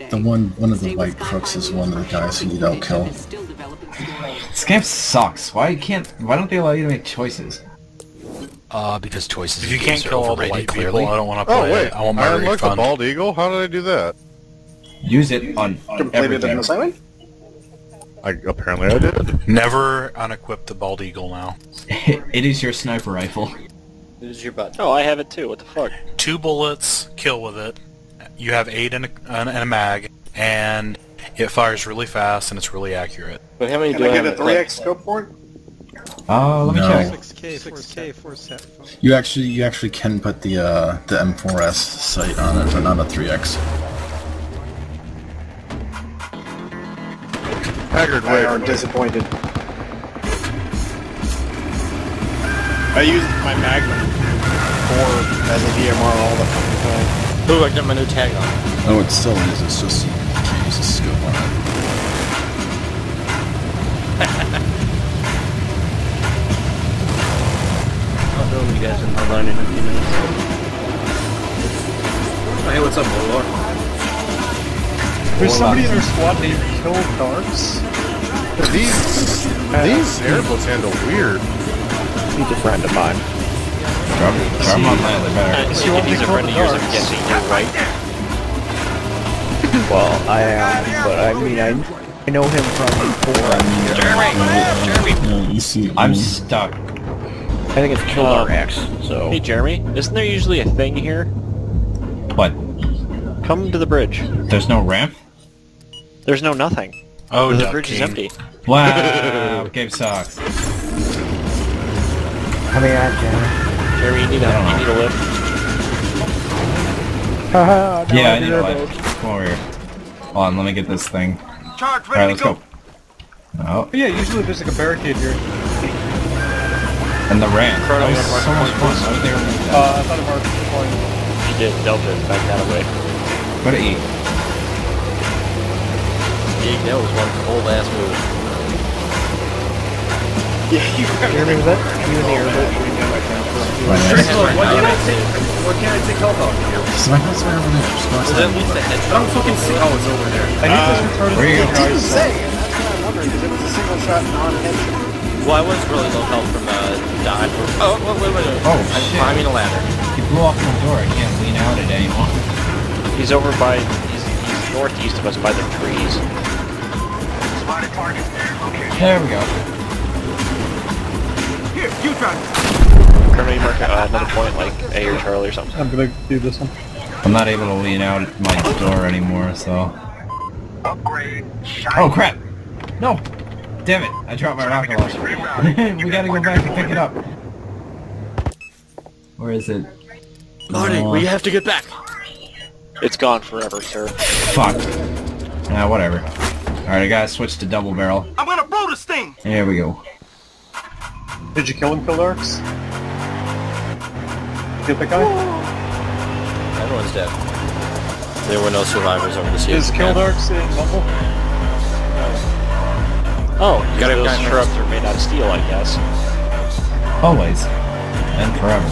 today. The one, one of the white crooks is one of the guys who you don't kill. Is still developing stories. This game sucks. Why you can't? Why don't they allow you to make choices? Uh, because choices. If you can't kill all the overrated, white people. I don't want to Oh play wait, it. I want I my unlocked the refund. bald eagle. How did I do that? Use it on Completed an everything. assignment? I apparently I did. Never unequip the bald eagle now. it is your sniper rifle. It is your butt. Oh, I have it too. What the fuck? Two bullets, kill with it. You have eight in a, in a mag, and it fires really fast and it's really accurate. But how many Can do I I get have? a 3x scope for it? Uh, let me No. check. 6K, 4K, 4 set. You actually, you actually can put the uh, the M4S sight on it, but not a 3x. Haggard, I wait. are disappointed. I use my Magnum for as a DMR all the fucking time. Ooh, I got my new tag on. Oh, it still is. It's just you can't use a scope on it. I'll go you guys in the line in a few minutes. Oh, hey, what's up, Warlord? There's somebody in our squad named Kill Darks. These these airboats handle weird. He's a friend of mine. Drop, drop 'em on land. They're better. Uh, if he's a friend of yours, I'm guessing you're right. Well, I am, but I mean, I, I know him from before. I mean, Jeremy! Jeremy! No, you see, I'm stuck. I think it's Kill Um, Darks, so. Hey, Jeremy, isn't there usually a thing here? What? Come to the bridge. There's no ramp? There's no nothing. Oh, the Duck bridge is empty. Wow, game sucks. Coming at Jeremy. Jeremy, you need a, you need a lift. Haha, Yeah, I I'm need a lift. Come over here. Hold on, let me get this thing. Alright, let's go. Oh, Yeah, usually there's like a barricade here. and the ramp. Chrono, That was mark so much fun. Why would they remove that? Uh, I thought it marked the point. You did. Delta, back that away. Go to E. Yeah, that was one old ass move. Yeah, you Jeremy, was that you in the airboat What can I take? What can I take? So my house right over there. Just go Was outside. at least a I don't fucking see. Oh, it's over there. I need this retarded where you going? so- say, and that's what I'm wondering, because it was a single shot non-headshot. Well, I was really low health from uh, dive. Oh, wait, wait, wait. wait. Oh, I'm shit. climbing a ladder. He blew off my door. I can't lean out it anymore. He's over by. He's, he's northeast of us by the trees. There we go. Criminal, you mark uh, another point like A or Charlie or something. I'm gonna do this one. I'm not able to lean out my door anymore, so... Oh crap! No! Damn it! I dropped my rocket launcher. we gotta go back and pick it up. Where is it? Marty, No. we have to get back. It's gone forever, sir. Fuck. Nah, whatever. Alright, I gotta switch to double barrel. I'm gonna blow this thing. There we go. Did you kill him, Kill Darks? Get that guy? Everyone's dead. There were no survivors over the sea. Is Kill Darks in Mumble? Oh, oh you Gotta those go shrubs are made out of steel, I guess. Always. And forever.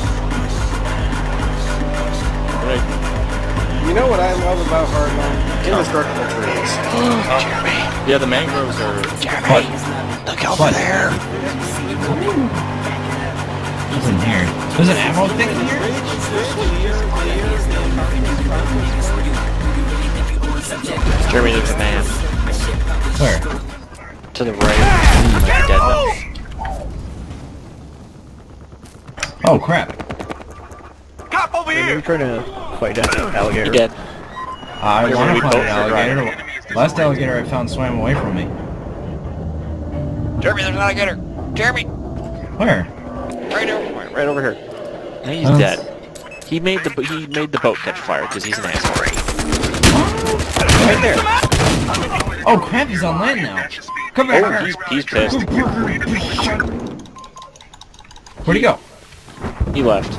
You know what I love about Hardline? Indestructible trees. Yeah, the mangroves are. What? Look over What? there. What's in here? There's an ammo thing in here? Jeremy, there's a man. Where? To the right. Mm, he dead. Oh crap. Cop over here. trying to fight an alligator. He dead. I want gonna to be find an boats that alligator. Last alligator I found swam away from me. Jeremy, there's an alligator. Jeremy, Where? Right over, right over here. Now he's Huh? dead. He made the he made the boat catch fire because he's an asshole. Right there. Oh crap, he's on land now. Come oh, here. Oh, he's, he's pissed. Where'd he go? He left.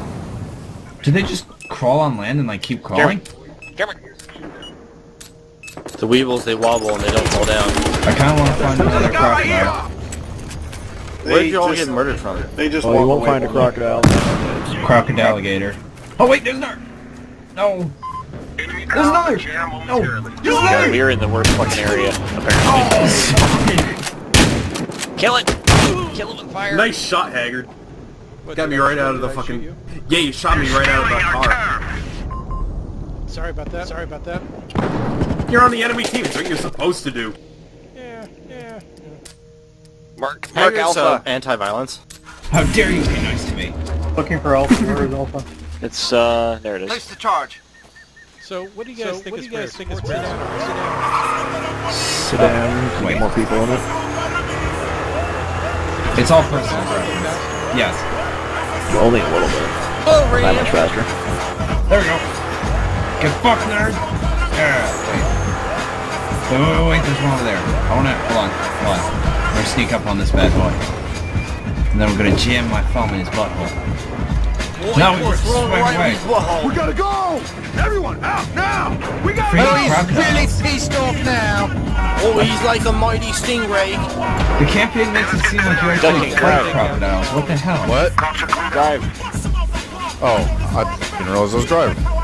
Did they just crawl on land and like keep crawling? Jeremy. The weevils, they wobble and they don't fall down. I kind of want to find another crocodile. Where did you all get murdered from? They just Oh, walk away from it. Crocodile crocodile alligator. Oh wait, there's not. No. There's another! No! There's Yeah, another! we're in the worst fucking area, apparently. Oh, Kill it! Kill it with fire! Nice shot, Haggard. Got me right out of the fucking... Yeah, you shot me right out of the car. Sorry about that. Sorry about that. You're on the enemy team. It's what you're supposed to do. Yeah, yeah. Mark, Mark Haggard's, Alpha. uh, Anti-violence. How dare you be nice to me? Looking for Alpha. Where is Alpha? It's, uh, there it is. the charge. So, what do you guys think what is do you guys better? think is Sit down or sit down? Sit down. Wait. More people in it. It's all personal preference. Yes. Only a little bit. Oh, Not much faster. There we go. Get fucked, nerd! Yeah, wait. Wait, wait, wait, wait, there's one over there. I wanna, hold on, hold on. We're gonna sneak up on this bad boy. And then we're gonna jam my thumb in his butthole. No, we just swing away. We gotta go! Everyone, out now! We gotta Free go! He's crocodiles. pissed off now. Oh, he's like a mighty stingray. The campaign makes it seem like you actually Ducking fight crowd. crocodiles. What the hell? What? Drive. Oh, I didn't realize I was driving.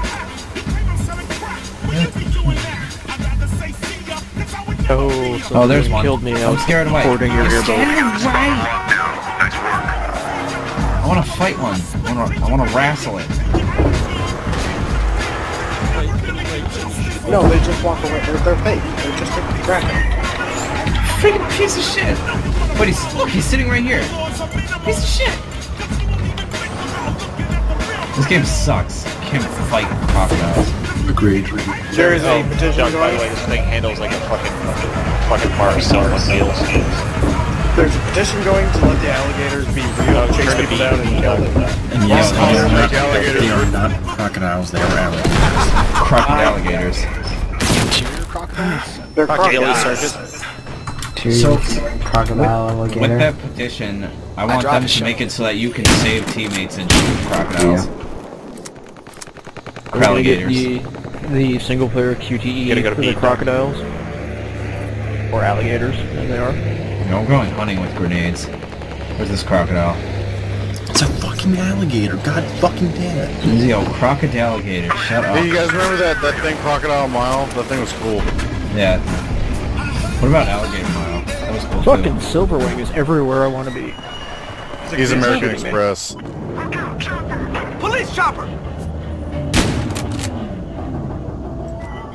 Oh, Oh, there's one. killed me. I I'm was scared away. hoarding your You're earbud. scared away. I want to fight one. I want to. I want to wrestle it. No, they just walk away. They're, they're fake. They're just a graphic. Freaking piece of shit. But he's look. he's sitting right here. Piece of shit. This game sucks. Can't fight crocodiles. Agreed. There is a oh, petition Doug, by the going. way, this thing handles like a fucking, fucking Mark selling on wheels. There's a petition going to let the alligators be real. Oh, chase people down and kill them. And yes, Oh, they are not, alligators they are are- not crocodiles, they are alligators. Crocodile alligators. They're Daily crocodiles. circus. So Crocodile with, with that petition, I want drive them to show. make it so that you can save teammates and shoot crocodiles. Or alligators. The, the single player QTE go for the beat. crocodiles. Or alligators, as they are. You know, we're going hunting with grenades. Where's this crocodile? It's a fucking alligator, god fucking damn it. Yo, crocodile alligator, shut up. Hey, you guys remember that, that thing, Crocodile Mile? That thing was cool. Yeah. What about alligator mile? That was cool Fucking too. Silverwing is everywhere I want to be. He's American Express.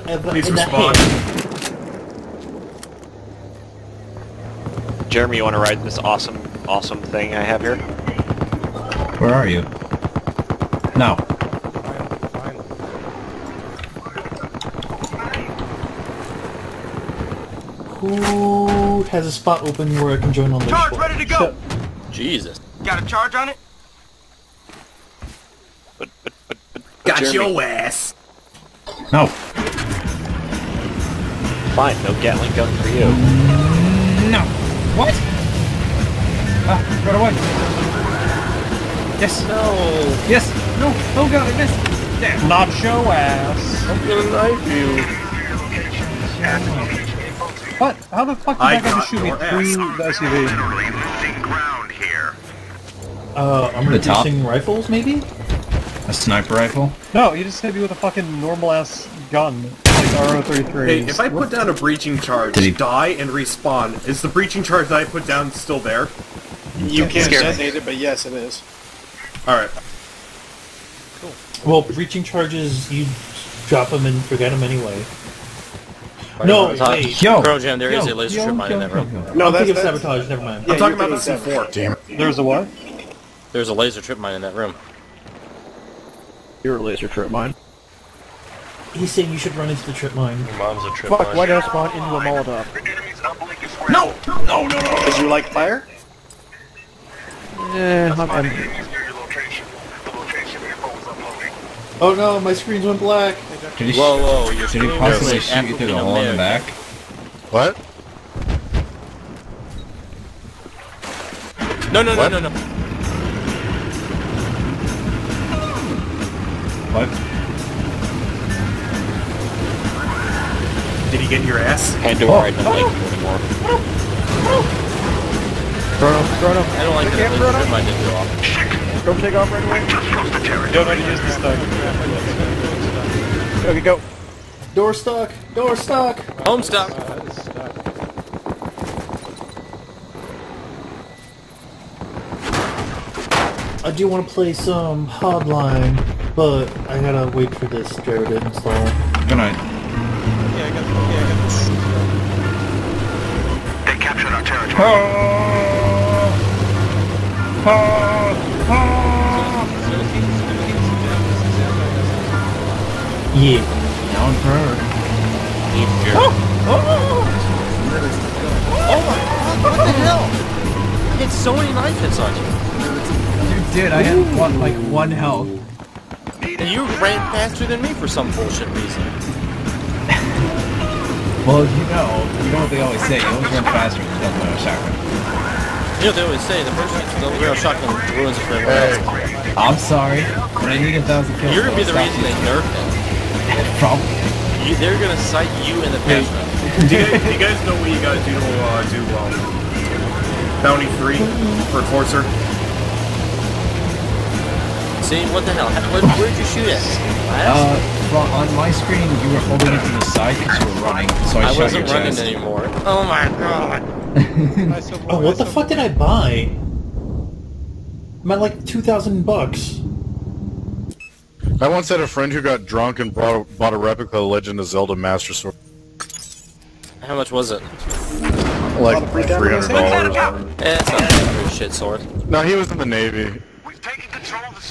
Please respond. Jeremy, you wanna ride this awesome, awesome thing I have here? Where are you? No. Who has a spot open where I can join on this Charge ready to go. Jesus. Got a charge on it? But, but, but, but, Got Jeremy, your ass. No. Fine, no Gatling gun for you. No. What? Ah, run away. Yes. No. Yes. No. Oh god, I missed. Damn. Not show ass. I'm gonna knife you. What? How the fuck did I that guy just shoot me your through ass. the SUV? Uh, I'm The top? reducing rifles, maybe? A sniper rifle? No, you just hit me with a fucking normal ass gun, like RO33. Hey, if I put down a breaching charge, Did he- die and respawn, is the breaching charge that I put down still there? You can't detonate it, but yes, it is. Alright. Cool. Well, breaching charges, you drop them and forget them anyway. No, wait. Yo. Pro Jam, there is Yo, a laser yo, strip mine in that room. No, I'm that's, of that's sabotage, never mind. Yeah, I'm talking about the C4. Damn it. There's a what? There's a laser trip mine in that room. You're a laser trip mine. He's saying you should run into the trip mine. Mom's a trip Fuck, why did I spawn into a Molotov? No. No. No. No. Because you like fire? Eh, I'm empty. Oh no, my screens went black. I Did he, Whoa, whoa, you're did he possibly shoot you through the African hole in the back? What? No, no, no, no, no. What? Did he get your ass? Can't do it right now, like anymore. Chrono, Chrono. I don't like that. They rip my ninja off. Don't take off right away. Don't know to use this stuff. Okay, go. Door stuck. Door stuck. Home stuck. Uh, I do want to play some Hotline, but I gotta wait for this Jared to install. I'm gonna. Yeah, I got, yeah, I got this. They captured our territory. Oh! Oh! Oh! Yeah. Down for her. Oh! Oh! Oh what the hell? I hit so many knife hits on you. Dude, I had one, like one health. And you ran faster than me for some bullshit reason. Well, you know, you know what they always say. You always run faster with the double barrel shotgun. You know they always say the person gets double barrel shotgun ruins it for everyone else. I'm sorry, but I need a thousand kills. You're gonna be the reason they nerfed it. Probably. You, they're gonna cite you in the patch notes. do, you guys, do you guys know what you gotta do to uh, do um, Bounty 3 for Enforcer? See, what the hell? How, what, where'd you shoot at? Uh, well, on my screen, you were holding it to the side because you were running, so I, I shot your wasn't running chest. anymore. Oh my god. Oh, what the fuck did I buy? I'm I like 2,000 bucks. I once had a friend who got drunk and bought a, bought a replica of Legend of Zelda Master Sword. How much was it? Like three hundred dollars. Eh, it's not a shit sword. No, he was in the Navy.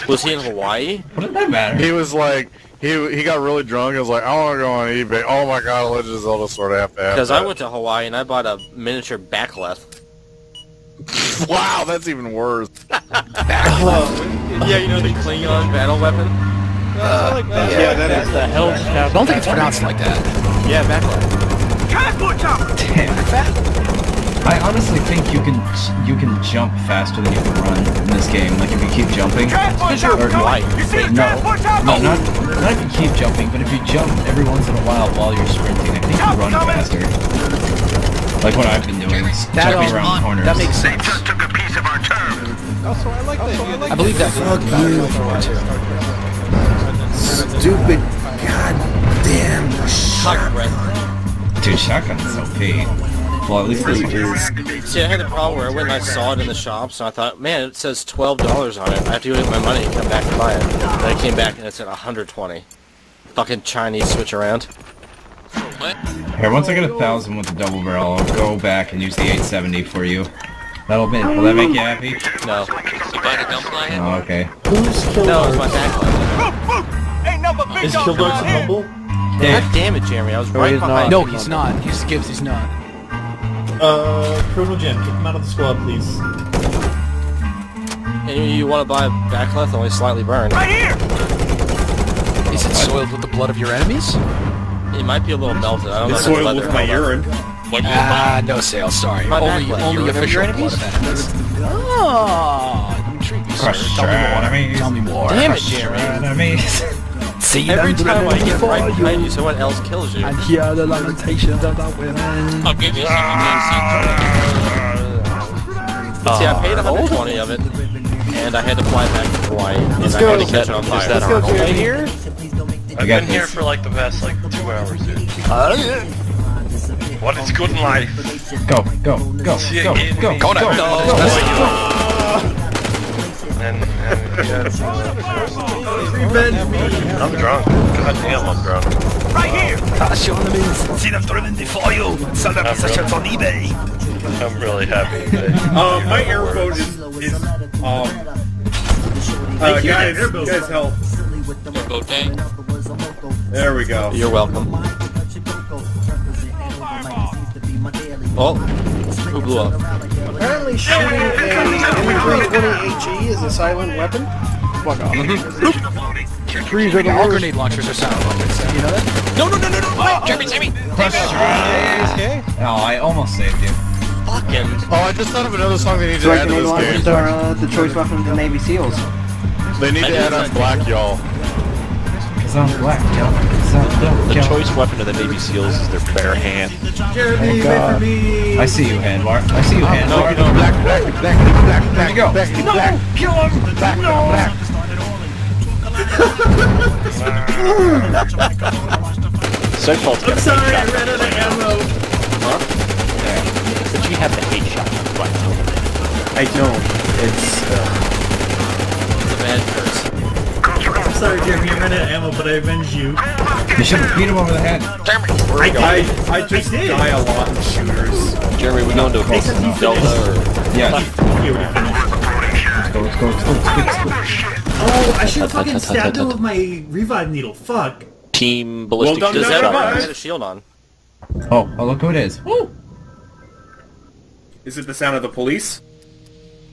Was he in Hawaii? What did that matter? He was like, he he got really drunk. and was like, I want to go on eBay. Oh my god, a Legend of Zelda Sword. I have to have Because I went to Hawaii and I bought a miniature backleth. Wow, that's even worse. Yeah, you know the Klingon battle weapon? Yeah, that is. The hell I don't think it's pronounced like that. Yeah, backleth. I honestly think you can you can jump faster than you can run in this game. Like if you keep jumping. Because you're white. No, no, not not if you keep jumping, but if you jump every once in a while while you're sprinting, I think you run faster. Like what I've been doing, That, jumping um, around corners. that makes sense. Also, I like that. I believe that fuck you. Stupid goddamn Hot breath. Dude, shotgun's OP. Well, at least this one is. See, I had the problem where I went and I saw it in the shop, so I thought, man, it says $12 on it. I have to go get my money and come back and buy it. Then I came back and it said 120 Fucking Chinese switch around. What? Here, once I get a thousand with the double barrel, I'll go back and use the 870 for you. That'll be. Will that make you happy? No. You buy the double. Oh, okay. Who's Kill No, it's my Darts? backlight. Is Kill Darts a humble? God damn it, Jeremy. I was right he's behind No, he's not. He's Gibbs, he's not. Uh, Chrono Jim, kick him out of the squad, please. And you, you want to buy a backleth only slightly burned. Right here! Is it soiled with the blood of your enemies? It might be a little melted. I don't It's know. if soiled with my held up. urine. Ah, no sales, sorry. My only backlight. only Urine of official your blood of enemies. Oh, you intrigue me, sir. Tell me more. enemies. Tell me more. Damn it, Jeremy. Enemies. See Every them time I get before right behind you, someone else kills you. and hear the lamentations of the women. I'll give you some See, I paid 120 of it, and I had to fly back to Hawaii, and I go. had to catch on fire. Let's go, Jeremy. Right here? I I've got been here for like the past like two hours, dude. What is good in life? Go, go, go, See you go, again, go, me. go, Go go, now. go, That's- And, and yeah. I'm drunk. God damn, I'm drunk. Pass your enemies. See them driven before you. Sell their possessions on eBay. I'm really happy today. Um, my airboat is, is um, uh, guys, guys help. There we go. You're welcome. Oh, who blew up? Apparently shooting a M320 HE is a silent weapon. Fuck off. trees are the All grenade launchers are sound rockets. You know that? No, no, no, no, no! Wait, Jeremy, Jeremy! Oh, I almost saved you. Fucking. Oh, I just thought of another song they need to Strike add to this launchers game. are uh, the choice weapon of the Navy SEAls. They need to add on Black Y'all. Cause black, yo. Cause black, The yo. choice weapon of the Navy SEAls is their bare hand. Jeremy, wait for me. I see you, Handlar. I see you, Handlar. no, black, black, black, black, black, you go. black, black, kill him! black, black. Segfault's got I'm a sorry, I headshot. ran out of ammo. But you have the hate shot. Right. I don't. It's. Uh, It's a bad curse. I'm sorry, Jeremy, you ran out of ammo, but I avenged you. You should have beat him over the head. I did. I, I just did. die a lot in shooters. Jeremy, we going to a Except you Delta finished. or Yeah. He already finished. Let's go, let's go, let's go, let's go, let's go. Oh, I should have fucking stabbed him with my revive needle. Fuck. team ballistic Well done, Does shotgun? everybody guys. get a shield on? Oh, oh, look who it is. Is it the sound of the police?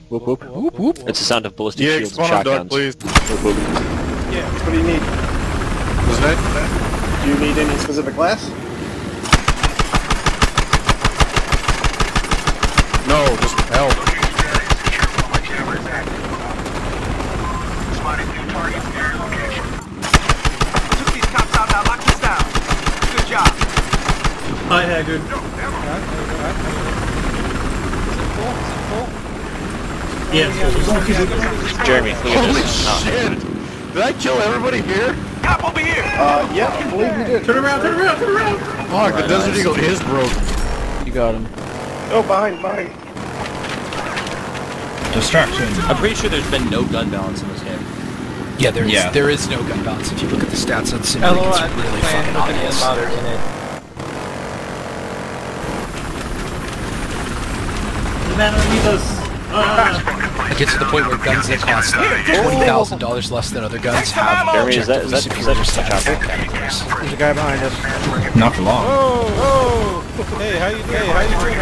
Whoop, whoop. Whoop, whoop. It's the sound of ballistic Yeah, shields and spawn on Doug, shotguns. please. Whoop, whoop. Yeah, what do you need? Isn't it? Do you need any specific glass? No, just help. Hi, Haggard. Yes. Jeremy, look at Holy this. Oh, shit! Did I kill everybody here? Cop over here! Uh, yeah, I believe you did. Turn around, turn around, turn around. Fuck, the Desert Eagle is broken. you got him. Oh, behind, behind. Distraction. I'm pretty sure there's been no gun balance in this game. Yeah, there is, Yeah. there is no gun balance if you look at the stats on Symthic. It's really fucking obvious. The man underneath us. Uh, It get to the point where guns that cost like twenty thousand dollars less than other guns have Jeremy, is that- is objectively that- is superior that stats chopper? categories. There's a guy behind us. Not for long. Oh, oh! Hey, how you doing? Hey, how you doing?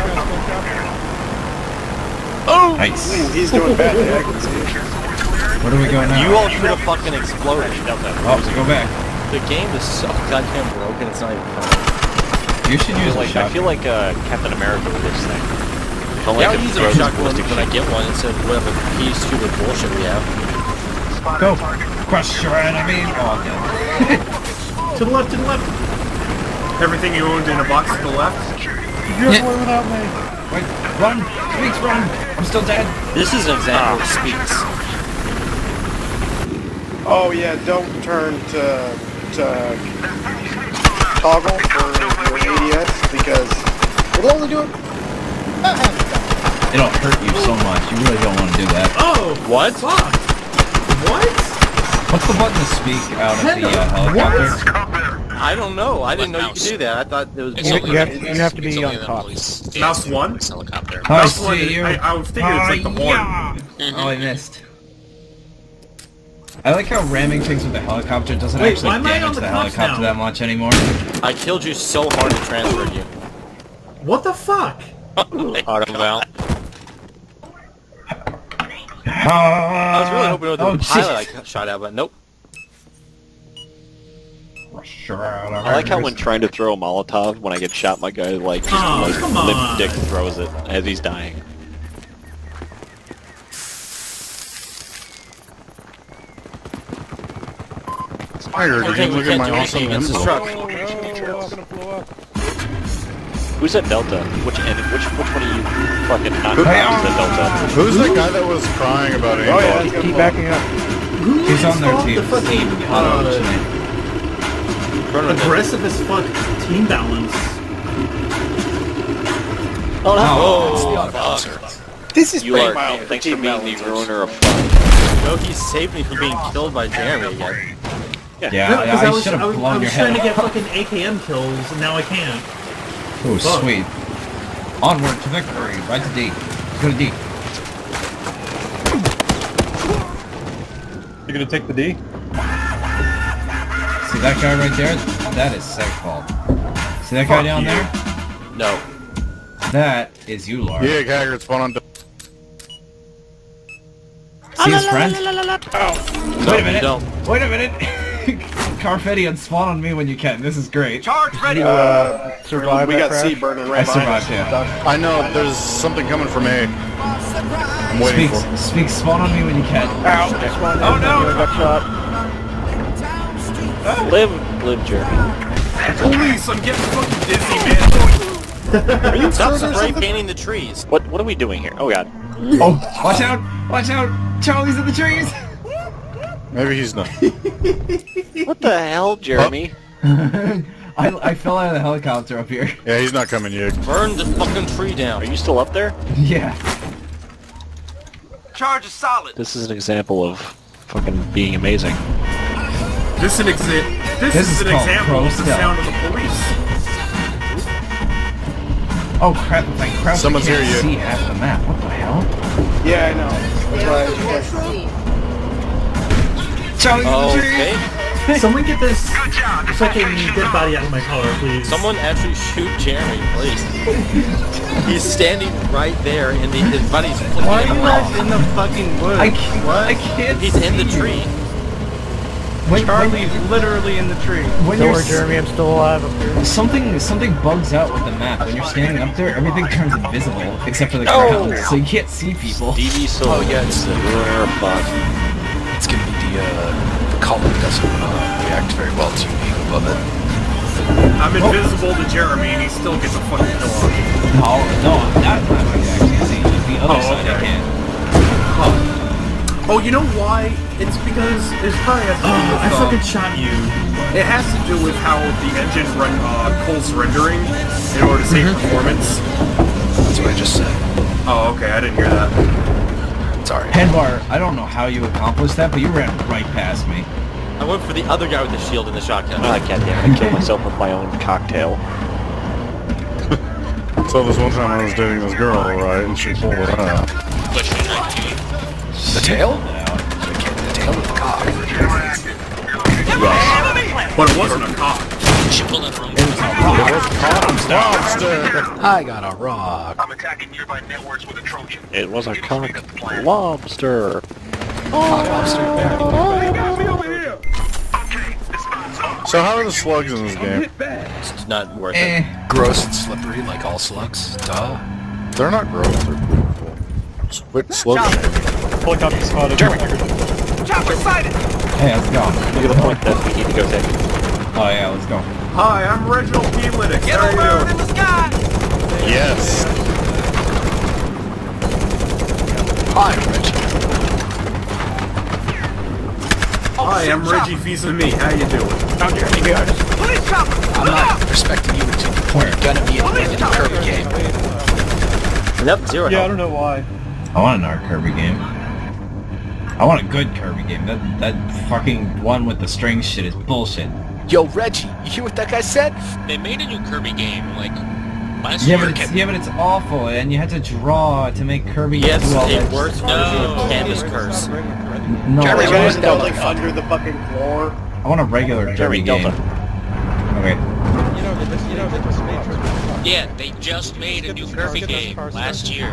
Oh! Nice. He's doing bad. I can see. Where do we go now? You all should have fucking exploded. Oh, so go back. The game is so goddamn broken, it's not even funny. You should I use feel a like, I feel like uh, Captain America with this thing. Don't Yeah, like I'll him use a shotgun when I get one instead of whatever piece stupid bullshit we have. Go. Crush your enemy. Oh, okay. to the left, to the left. Everything you owned in a box to the left? You're yeah. Wait, run! Speaks, run! I'm still dead. This is an example of speaks. Oh yeah, don't turn to to toggle for your ADS because it'll only do it. It'll hurt you so much. You really don't want to do that. Oh, What? fuck. What? What's the button to speak out of the uh, helicopter? I don't know. I didn't know you could do that. I thought it was. You, you have you have to be on top. Mouse one? Helicopter. I Mouse one, see you. I, I was thinking it's like the horn. Oh, I missed. I like how ramming things with the helicopter doesn't Wait, actually why am I on damage the the, helicopter now? that much anymore. I killed you so hard it transferred you. What the fuck? Auto val. I was really hoping it was the oh, pilot jeez. I shot at, but nope. I like how when trying to throw a Molotov, when I get shot, my guy like just Oh, like come limp dick throws it as he's dying. Spider, I did think you we look at can't my do awesome anything against this info? truck. Who's at Delta? Which end? Which which one of you fucking not Who- at Delta? Who's that guy that was crying about Oh yeah, aimbot? it's gonna Keep backing up. Who He's on their installed team. the fucking uh, Running it. aggressive as fuck team balance? Oh, Oh, fuck. This is You pretty are. mild. Thanks team for being balance. the ruiner of fun. No, he saved me from being killed by Jeremy again. yeah, No, yeah, because I I was, should I have was, I blown was your trying head to get fucking AKM kills, and now I can't. Oh, Fuck. sweet. Onward to victory. Right to D. Let's go to D. You're gonna take the D? See that guy right there? That is sick, Paul. See that guy down you. there? No. That is you, Laura. Yeah, Haggard, spawn on. See his friend? Oh, no, Wait a minute. Wait a minute. Carfetti and spawn on me when you can. This is great. Charge ready. Uh, Survive we that got C crash? burning I right behind survived, yeah. I know there's something coming from A. I'm waiting Speak, for. speak, spawn on me when you can. Oh no! got shot. Live, live, Jeremy. Police, I'm getting fucking dizzy, man. are you stop spray painting the trees. What what are we doing here? Oh god. Oh, watch out! Watch out! Charlie's in the trees! Maybe he's not. What the hell, Jeremy? I, I fell out of the helicopter up here. Yeah, he's not coming yet. Burn the fucking tree down. Are you still up there? Yeah. Charge is solid. This is an example of fucking being amazing. This is an exa- This, This is, is an example of the sound of the police. Oh crap, if I crouch, Someone's I can't here, you. see half the map. What the hell? Yeah, I know. That's why I- Charlie's in the trees! Oh, okay. Someone get this fucking dead body out of my collar, please. Someone actually shoot Jeremy, please. He's standing right there, and the, his buddy's flicking Why are him you off. guys in the fucking woods? I can't, I can't He's in the tree. When, Charlie's literally in the tree. when Don't you're worry, Jeremy, I'm still alive up here. Something something bugs out with the map. When you're standing up there, everything turns invisible except for the Oh! ground, so you can't see people. DV so Oh, yeah, it's the- rare bug. It's gonna be the, uh, the color doesn't uh, react very well to being above it. I'm invisible to Jeremy, and he still gets a fucking kill on me. No, no, that time I can actually see. The other Oh, side I can't. Oh, you know why? It's because it's probably has to do Oh, with, I fucking shot you. It has to do with how the engine run uh, pulls rendering in order to save performance. That's what I just said. Oh, okay, I didn't hear that. Sorry. Henbar, I don't know how you accomplished that, but you ran right past me. I went for the other guy with the shield and the shotgun. Ah, goddamn! I killed myself with my own cocktail. So this one time I was dating this girl, right, and she pulled it out. The tail? The tail with the cock. But it wasn't a cop. She pulled it from Lobster! I got a rock. I'm attacking nearby networks with a Trojan. It was a cock lobster. So how are the slugs in this game? It's not worth it. Eh. Gross and slippery like all slugs. Duh. They're not gross, they're beautiful. Quit slugs. Helicopter spotted. Chopper sighted. Hey, let's go. Look at the point that we need to go take. Oh yeah, let's go. Hi, I'm Reginald P. Linux. Get How a are bird you in the sky. Yes! Hi, Reggie. Hi, I'm Reggie Fils-Aimé. How you doing? Found Jeremy, good. Police chopper. I'm not respecting you to the point you're gonna be in, in the Kirby game. Yep, zero Yeah, I don't know why. I want another Kirby game. I want a good Kirby game. That that fucking one with the string shit is bullshit. Yo, Reggie, you hear what that guy said? They made a new Kirby game, like, last Yeah, year. but it's, yeah, but it's awful, and you had to draw to make Kirby Yes, do all it that. works No. no. Canvas curse. No, Jeremy, I was want, that Down like? like under the fucking floor. I want a regular Jeremy Kirby game. Delta. Okay. Yeah, they just made a new Kirby game last year.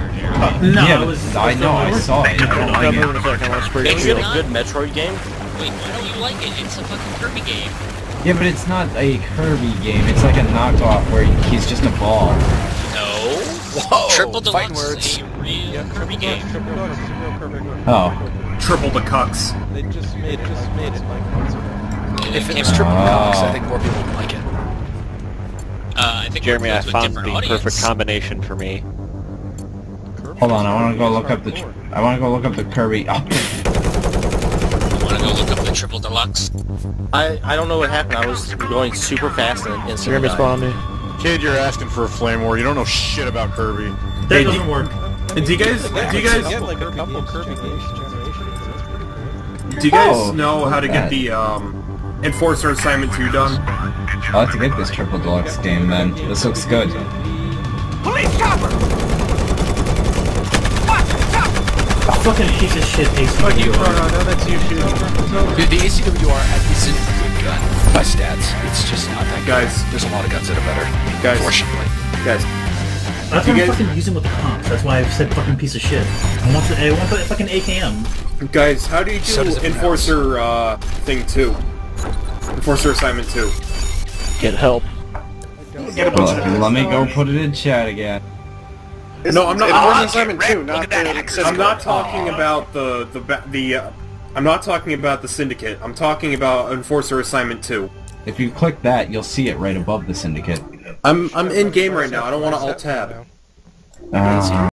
No, yeah, it was. I know, I saw it. I don't like it. in a second. I want to spray They you. made a good Metroid game. Wait, why don't you like it? It's a fucking Kirby game. Yeah, but it's not a Kirby game. It's like a knockoff where he's just a ball. No. Whoa, Triple fighting Deluxe words. is a real Kirby game. Oh. Triple the cucks. They just made it. Just made it like console. If it was triple Oh. cox, I think more people would like it. Uh, I think Jeremy, I found the audience. perfect combination for me. Hold on, I want to go look up the. Tr- I want to go look up the Kirby. Oh. You wanna go look up the Triple Deluxe? I, I don't know what happened. I was going super fast and it instantly Jeremy died. spawned me. Kid, you're asking for a flame war. You don't know shit about Kirby. That Hey, doesn't work. Do you guys? Do you guys? like a couple Kirby games Do you guys Oh, know how to get the um, Enforcer Assignment 2 done? I'll have to get this triple deluxe game man. This looks good. Police chopper. A fucking piece of shit ACWR. no, that's you shooting. Dude, the ACWR isn't a good gun by stats. It's just not that good. Guys. There's a lot of guns that are better. Guys. Unfortunately. Guys, That's You why I'm guys- fucking using with the comps. That's why I've said fucking piece of shit. I want the, I want the fucking AKM. guys, how do you do does it Enforcer uh, thing 2? Enforcer Assignment 2. Get help. Get a bunch Look, of let me go put it in chat again. No, I'm not. Enforcer I'm, Assignment 2, not the I'm not talking about the the the. Uh, I'm not talking about the Syndicate. I'm talking about Enforcer Assignment 2. If you click that, you'll see it right above the syndicate. I'm I'm in game right now. I don't want to alt tab. Uh,